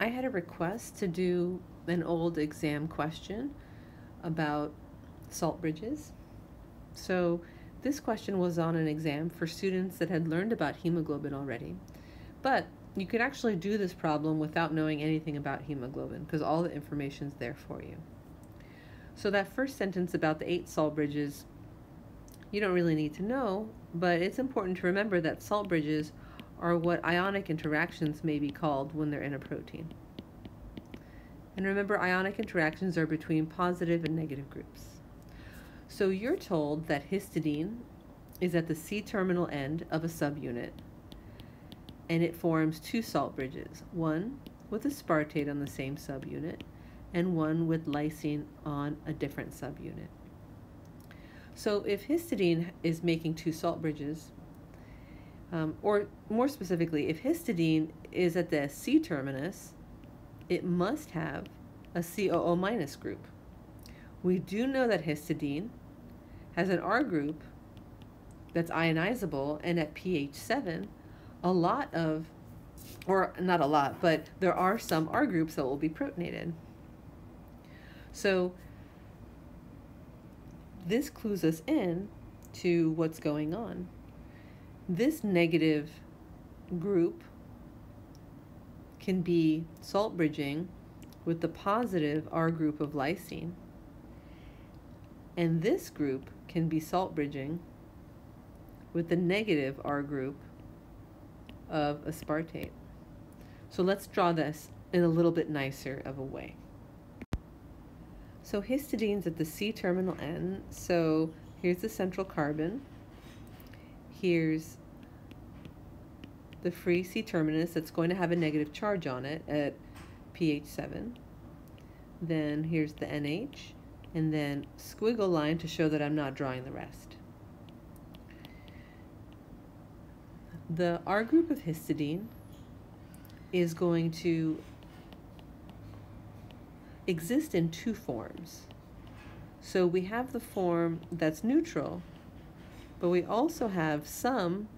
I had a request to do an old exam question about salt bridges. So this question was on an exam for students that had learned about hemoglobin already. But you could actually do this problem without knowing anything about hemoglobin because all the information is there for you. So that first sentence about the eight salt bridges, you don't really need to know, but it's important to remember that salt bridges are what ionic interactions may be called when they're in a protein. And remember, ionic interactions are between positive and negative groups. So you're told that histidine is at the C-terminal end of a subunit, and it forms two salt bridges, one with aspartate on the same subunit, and one with lysine on a different subunit. So if histidine is making two salt bridges, um, or more specifically, if histidine is at the C terminus, it must have a COO minus group. We do know that histidine has an R group that's ionizable, and at pH 7, a lot of, or not a lot, but there are some R groups that will be protonated. So this clues us in to what's going on. This negative group can be salt bridging with the positive R group of lysine. And this group can be salt bridging with the negative R group of aspartate. So let's draw this in a little bit nicer of a way. So histidine's at the C terminal end. So here's the central carbon. Here's the free C terminus that's going to have a negative charge on it at pH 7. Then here's the NH, and then squiggle line to show that I'm not drawing the rest. The R group of histidine is going to exist in two forms. So we have the form that's neutral, but we also have some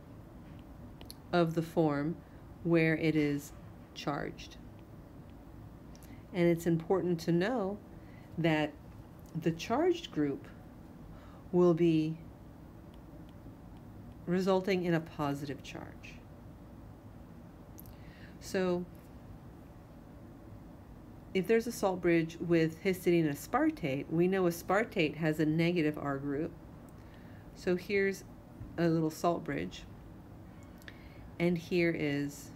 of the form where it is charged. And it's important to know that the charged group will be resulting in a positive charge. So if there's a salt bridge with histidine aspartate, we know aspartate has a negative R group. So here's a little salt bridge. And here is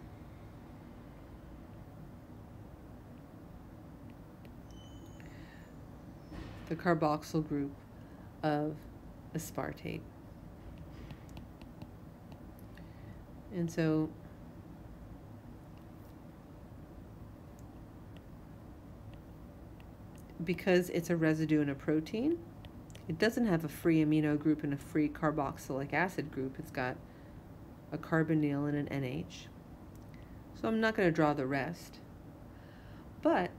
the carboxyl group of aspartate. And so because it's a residue in a protein, it doesn't have a free amino group and a free carboxylic acid group. It's got a carbonyl and an NH. So I'm not going to draw the rest. But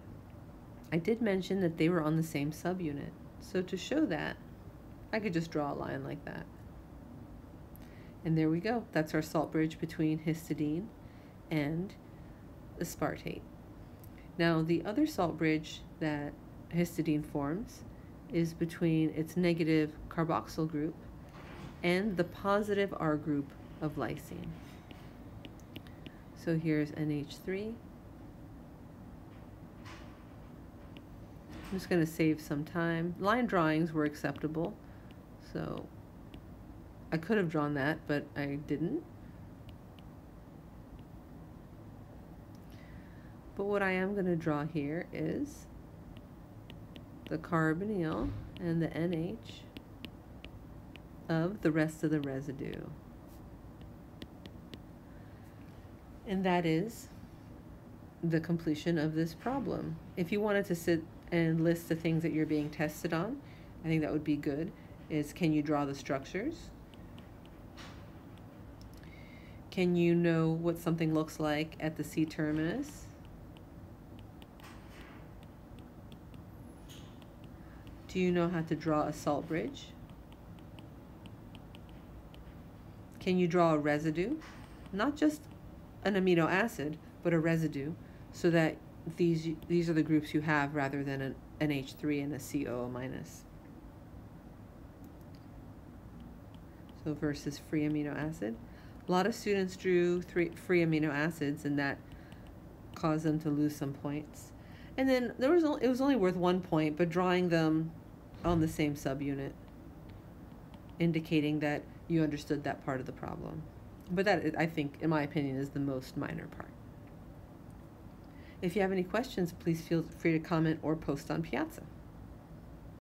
I did mention that they were on the same subunit. So to show that, I could just draw a line like that. And there we go. That's our salt bridge between histidine and aspartate. Now the other salt bridge that histidine forms is between its negative carboxyl group and the positive R group of lysine. So here's NH3. I'm just going to save some time. Line drawings were acceptable, so I could have drawn that, but I didn't. But what I am going to draw here is the carbonyl and the NH of the rest of the residue. And that is the completion of this problem. If you wanted to sit and list the things that you're being tested on, I think that would be good, is can you draw the structures? Can you know what something looks like at the C Do you know how to draw a salt bridge? Can you draw a residue? Not just an amino acid, but a residue, so that these these are the groups you have rather than an, an H3 and a COO minus. So versus free amino acid. A lot of students drew three free amino acids and that caused them to lose some points. And then there was only, it was only worth one point, but drawing them on the same subunit, indicating that you understood that part of the problem. But that, I think, in my opinion, is the most minor part. If you have any questions, please feel free to comment or post on Piazza.